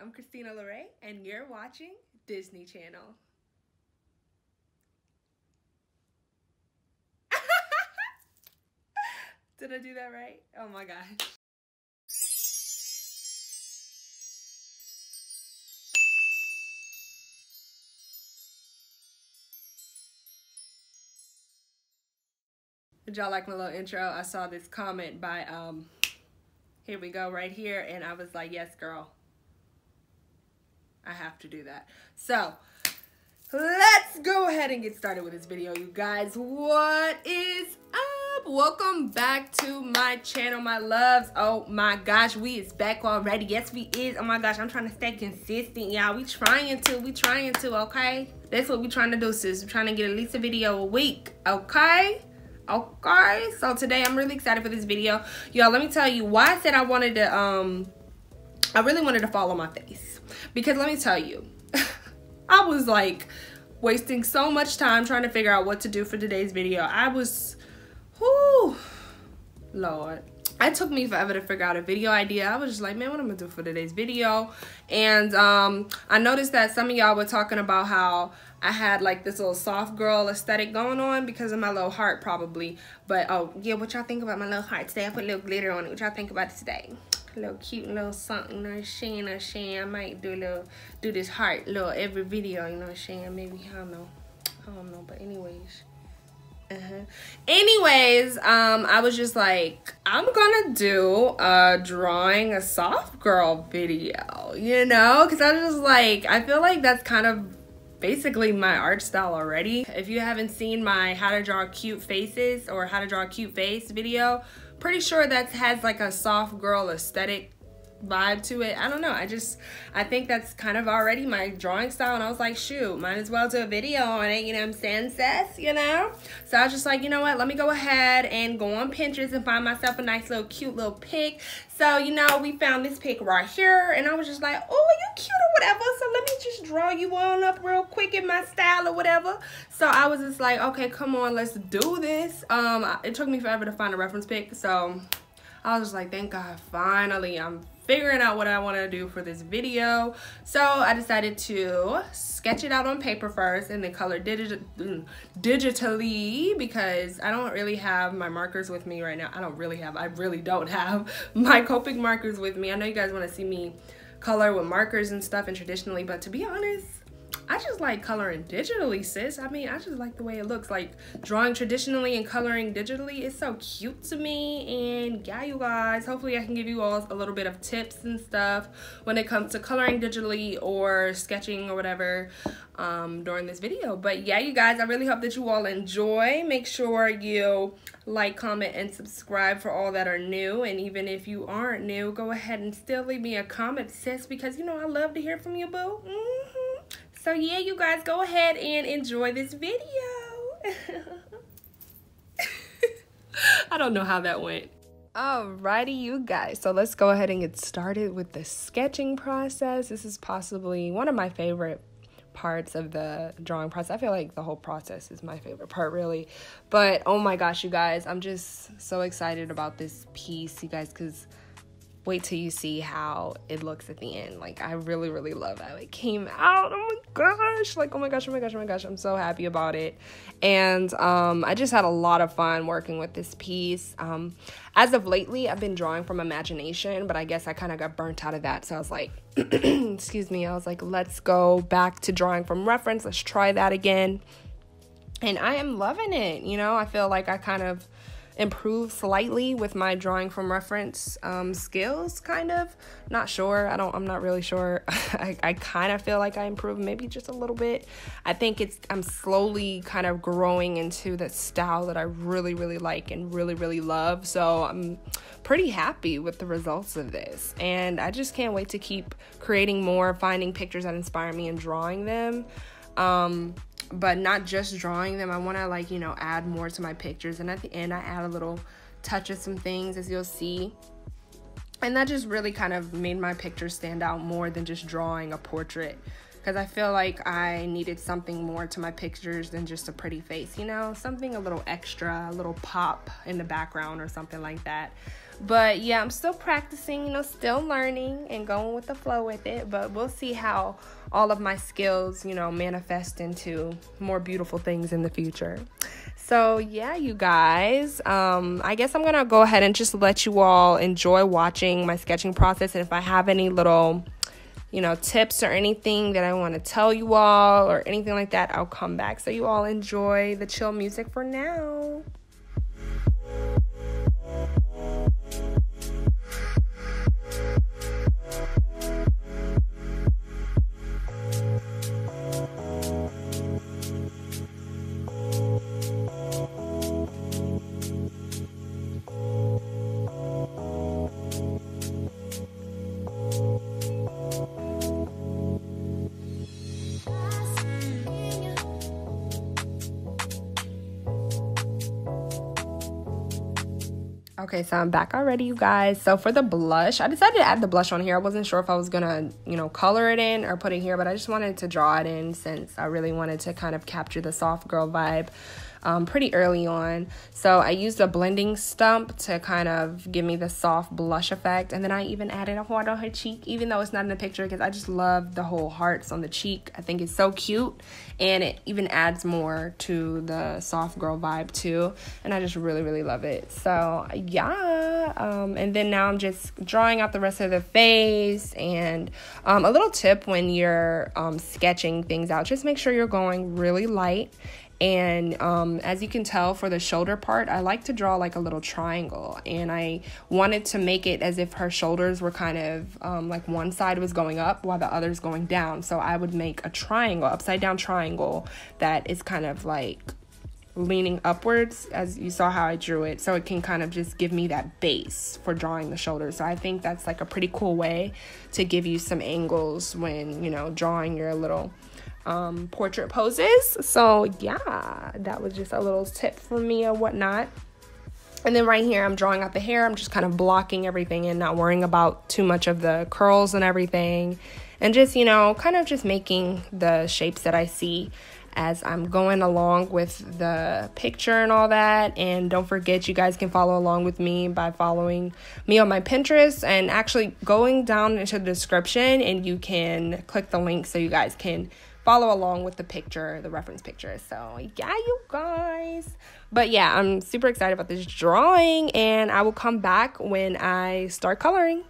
I'm Christina Lorre, and you're watching Disney Channel. Did I do that right? Oh my gosh. Did y'all like my little intro? I saw this comment by, um, here we go, right here, and I was like, yes, girl. I have to do that. So, let's go ahead and get started with this video, you guys. What is up? Welcome back to my channel, my loves. Oh my gosh, we is back already. Yes, we is. Oh my gosh, I'm trying to stay consistent, y'all. We trying to, we trying to, okay? That's what we trying to do, sis. We're trying to get at least a video a week, okay? okay so today i'm really excited for this video y'all let me tell you why i said i wanted to um i really wanted to follow my face because let me tell you i was like wasting so much time trying to figure out what to do for today's video i was whoo lord it took me forever to figure out a video idea. I was just like, man, what am I gonna do for today's video? And um, I noticed that some of y'all were talking about how I had like this little soft girl aesthetic going on because of my little heart probably. But oh yeah, what y'all think about my little heart today? I put a little glitter on it. What y'all think about it today? Little cute little something, you know what I'm saying? I might do a little do this heart little every video, you know saying? Maybe I don't know. I don't know, but anyways. Uh-huh. Anyways, um, I was just like, I'm gonna do a drawing a soft girl video, you know? Because I was just like, I feel like that's kind of basically my art style already. If you haven't seen my how to draw cute faces or how to draw a cute face video, pretty sure that has like a soft girl aesthetic vibe to it. I don't know. I just, I think that's kind of already my drawing style. And I was like, shoot, might as well do a video on it. You know I'm saying, sis? You know? So I was just like, you know what? Let me go ahead and go on Pinterest and find myself a nice little cute little pic. So, you know, we found this pic right here. And I was just like, oh, you cute or whatever. So let me just draw you on up real quick in my style or whatever. So I was just like, okay, come on, let's do this. Um, It took me forever to find a reference pic. So I was just like, thank God, finally, I'm figuring out what I want to do for this video. So I decided to sketch it out on paper first and then color digi mm, digitally because I don't really have my markers with me right now. I don't really have, I really don't have my Copic markers with me. I know you guys want to see me color with markers and stuff and traditionally, but to be honest, I just like coloring digitally, sis. I mean, I just like the way it looks. Like drawing traditionally and coloring digitally is so cute to me. And yeah, you guys, hopefully I can give you all a little bit of tips and stuff when it comes to coloring digitally or sketching or whatever um, during this video. But yeah, you guys, I really hope that you all enjoy. Make sure you like, comment, and subscribe for all that are new. And even if you aren't new, go ahead and still leave me a comment, sis, because you know I love to hear from you, boo. Mm -hmm. So yeah, you guys go ahead and enjoy this video. I don't know how that went. Alrighty, you guys. So let's go ahead and get started with the sketching process. This is possibly one of my favorite parts of the drawing process. I feel like the whole process is my favorite part, really. But oh my gosh, you guys, I'm just so excited about this piece, you guys, because wait till you see how it looks at the end. Like I really, really love how it came out. Oh my gosh. Like, oh my gosh, oh my gosh, oh my gosh. I'm so happy about it. And um, I just had a lot of fun working with this piece. Um, as of lately, I've been drawing from imagination, but I guess I kind of got burnt out of that. So I was like, excuse me, I was like, let's go back to drawing from reference. Let's try that again. And I am loving it. You know, I feel like I kind of improve slightly with my drawing from reference um, skills kind of. Not sure. I don't i'm not really sure. I, I kind of feel like i improved maybe just a little bit. I think it's i'm slowly kind of growing into the style that i really really like and really really love. So i'm pretty happy with the results of this. And i just can't wait to keep creating more finding pictures that inspire me and drawing them. Um, but not just drawing them. I want to like, you know, add more to my pictures. And at the end, I add a little touch of some things as you'll see. And that just really kind of made my pictures stand out more than just drawing a portrait. Because I feel like I needed something more to my pictures than just a pretty face, you know? Something a little extra, a little pop in the background or something like that. But yeah, I'm still practicing, you know, still learning and going with the flow with it. But we'll see how all of my skills, you know, manifest into more beautiful things in the future. So, yeah, you guys, um, I guess I'm gonna go ahead and just let you all enjoy watching my sketching process. And if I have any little, you know, tips or anything that I want to tell you all or anything like that, I'll come back. So, you all enjoy the chill music for now. Okay, so I'm back already, you guys. So for the blush, I decided to add the blush on here. I wasn't sure if I was gonna, you know, color it in or put it here, but I just wanted to draw it in since I really wanted to kind of capture the soft girl vibe um, pretty early on. So I used a blending stump to kind of give me the soft blush effect. And then I even added a heart on her cheek, even though it's not in the picture, because I just love the whole hearts on the cheek. I think it's so cute. And it even adds more to the soft girl vibe too. And I just really, really love it. So yeah. Um, and then now I'm just drawing out the rest of the face. And um, a little tip when you're um, sketching things out, just make sure you're going really light and um, as you can tell for the shoulder part, I like to draw like a little triangle. And I wanted to make it as if her shoulders were kind of um, like one side was going up while the other's going down. So I would make a triangle, upside down triangle that is kind of like leaning upwards as you saw how I drew it so it can kind of just give me that base for drawing the shoulders so I think that's like a pretty cool way to give you some angles when you know drawing your little um, portrait poses. So yeah, that was just a little tip for me or whatnot. And then right here, I'm drawing out the hair. I'm just kind of blocking everything and not worrying about too much of the curls and everything. And just, you know, kind of just making the shapes that I see as I'm going along with the picture and all that. And don't forget, you guys can follow along with me by following me on my Pinterest and actually going down into the description and you can click the link so you guys can follow along with the picture, the reference picture. So, yeah, you guys. But yeah, I'm super excited about this drawing, and I will come back when I start coloring.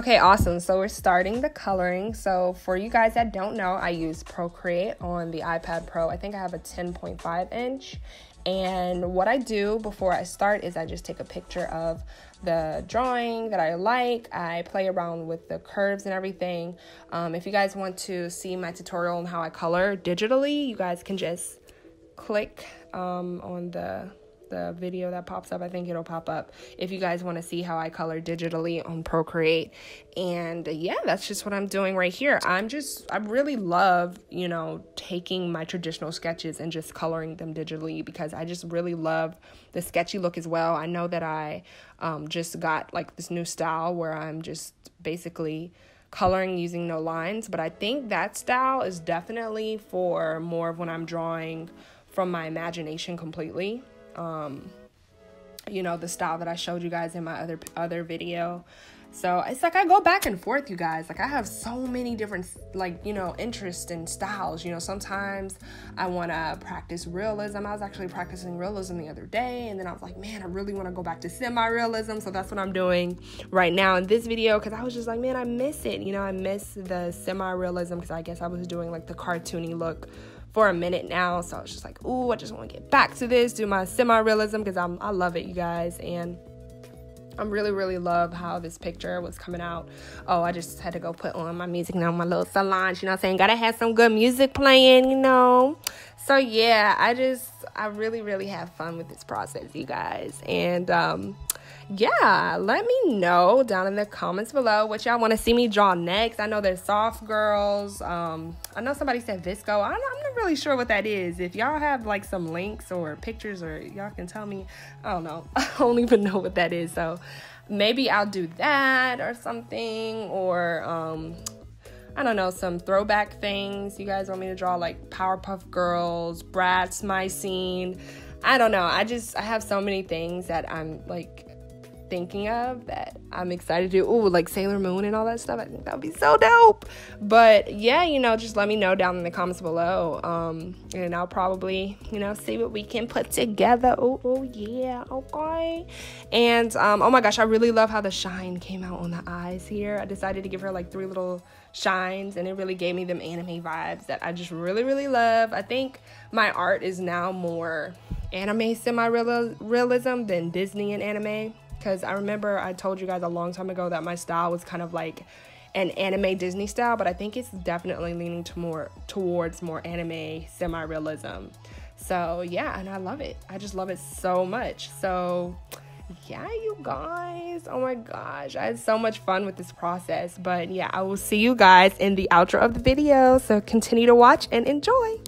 Okay, awesome. So we're starting the coloring. So for you guys that don't know, I use Procreate on the iPad Pro. I think I have a 10.5 inch. And what I do before I start is I just take a picture of the drawing that I like. I play around with the curves and everything. Um, if you guys want to see my tutorial on how I color digitally, you guys can just click um, on the the video that pops up. I think it'll pop up if you guys want to see how I color digitally on Procreate. And yeah, that's just what I'm doing right here. I'm just, I really love, you know, taking my traditional sketches and just coloring them digitally because I just really love the sketchy look as well. I know that I um, just got like this new style where I'm just basically coloring using no lines, but I think that style is definitely for more of when I'm drawing from my imagination completely um, you know, the style that I showed you guys in my other other video. So it's like I go back and forth, you guys. Like I have so many different like, you know, interests and styles. You know, sometimes I want to practice realism. I was actually practicing realism the other day and then I was like, "Man, I really want to go back to semi-realism." So that's what I'm doing right now in this video cuz I was just like, "Man, I miss it." You know, I miss the semi-realism cuz I guess I was doing like the cartoony look for a minute now. So I was just like, ooh, I just want to get back to this, do my semi-realism because I'm I love it, you guys, and I'm really really love how this picture was coming out. Oh, I just had to go put on my music now, my little salon. You know, I'm saying gotta have some good music playing, you know. So yeah, I just I really really have fun with this process, you guys, and um yeah, let me know down in the comments below what y'all want to see me draw next. I know there's soft girls. Um, I know somebody said VSCO. I'm, I'm not really sure what that is. If y'all have like some links or pictures or y'all can tell me, I don't know. I don't even know what that is. So maybe I'll do that or something or um, I don't know, some throwback things. You guys want me to draw like Powerpuff Girls, Bratz, my scene. I don't know. I just I have so many things that I'm like thinking of that I'm excited to do. Ooh, like Sailor Moon and all that stuff. I think that would be so dope. But yeah, you know, just let me know down in the comments below. Um, and I'll probably, you know, see what we can put together. Oh, oh yeah, okay. And um, oh my gosh, I really love how the shine came out on the eyes here. I decided to give her like three little shines and it really gave me them anime vibes that I just really, really love. I think my art is now more anime semi-realism than Disney and anime because I remember I told you guys a long time ago that my style was kind of like an anime Disney style, but I think it's definitely leaning to more towards more anime semi-realism. So yeah, and I love it. I just love it so much. So yeah, you guys. Oh my gosh. I had so much fun with this process. But yeah, I will see you guys in the outro of the video. So continue to watch and enjoy.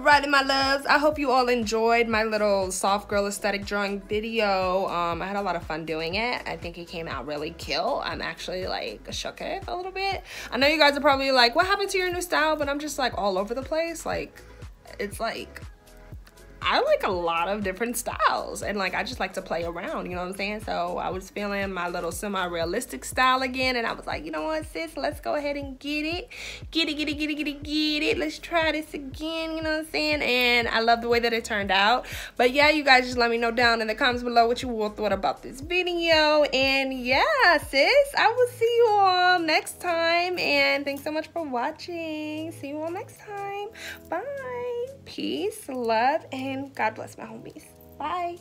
Alrighty, my loves. I hope you all enjoyed my little soft girl aesthetic drawing video. Um, I had a lot of fun doing it. I think it came out really kill. I'm actually like shook it a little bit. I know you guys are probably like, what happened to your new style? But I'm just like all over the place. Like, it's like I like a lot of different styles and like I just like to play around, you know what I'm saying? So I was feeling my little semi-realistic style again and I was like, you know what, sis, let's go ahead and get it. Get it, get it, get it, get it, get it. Let's try this again, you know what I'm saying? And I love the way that it turned out. But yeah, you guys just let me know down in the comments below what you all thought about this video. And yeah, sis, I will see you all next time. And thanks so much for watching. See you all next time. Bye. Peace, love, God bless my homies. Bye.